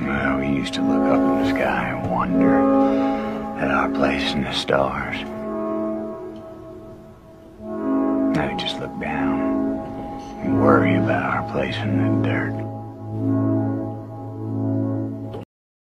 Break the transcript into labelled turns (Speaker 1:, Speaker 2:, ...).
Speaker 1: Well, we used to look up in the sky and wonder at our place in the stars. Now we just look down and worry about our place in the dirt.